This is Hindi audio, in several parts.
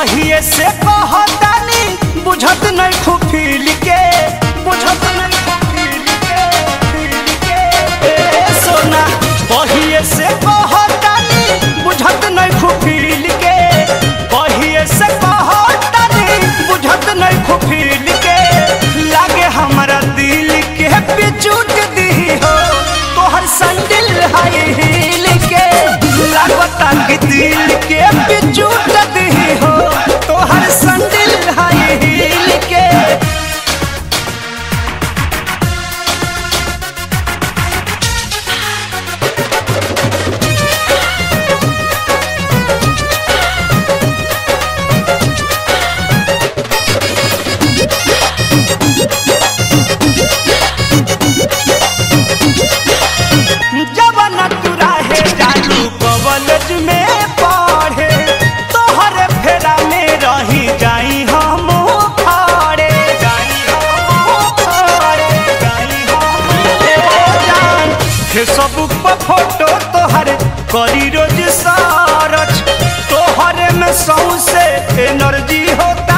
कहिए से कहतानी बुझत नहीं खुफी करी रोज सारच तोहरे में सौसे एनर्जी होता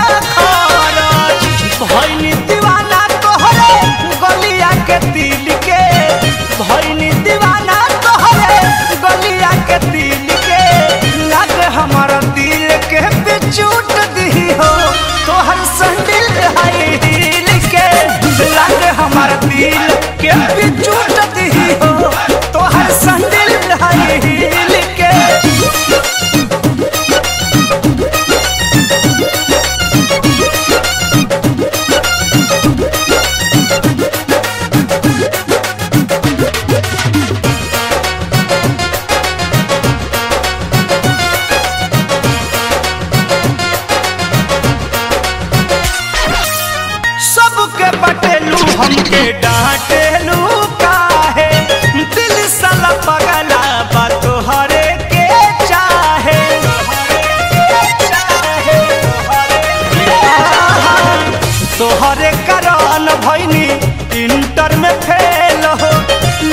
फेल हो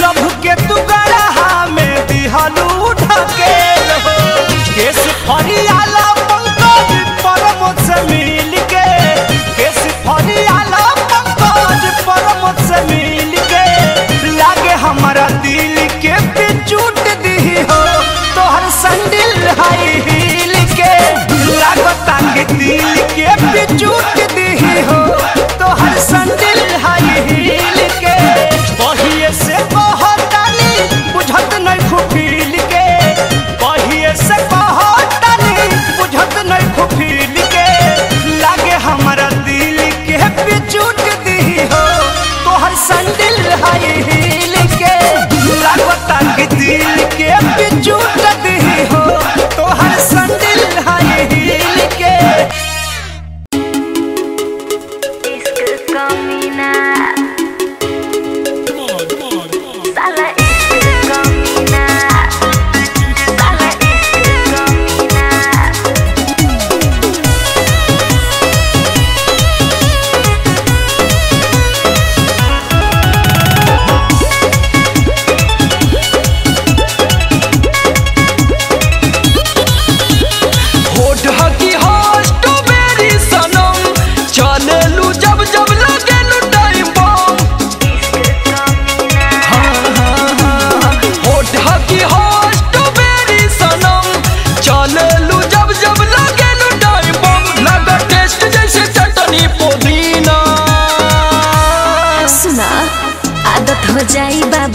लभ के तू गढ़ा में दिहलू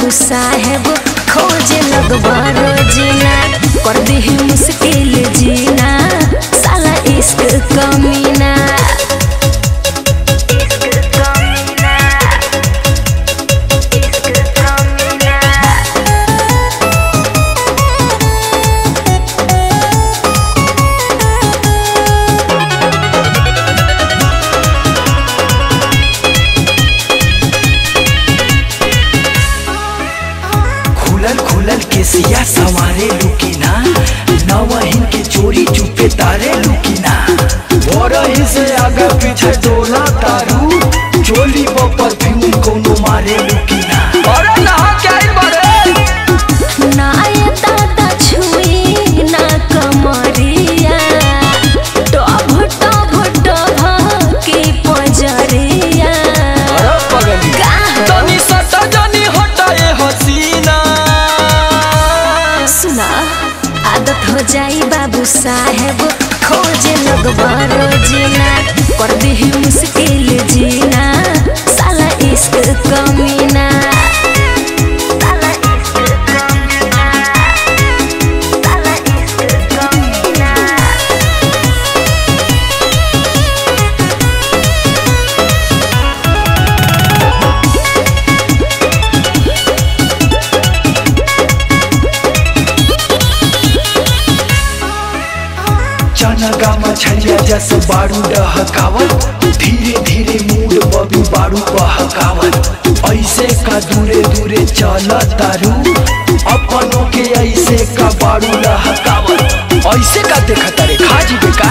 गुस्सा है वो खोज लगवा रोजीना कर दे मुश्किल जीना साला इश्क कमी। पर कर दी मुश्किल जीना। साला इश्क कमीना। चनगा मछलिया जस बारू डहकावत धीरे धीरे मूड बबी बारू बहकावत ऐसे का दूरे दूरे चल तारू। अपनों के ऐसे का बारू लहकावत ऐसे का देखा तारे खाजी बेका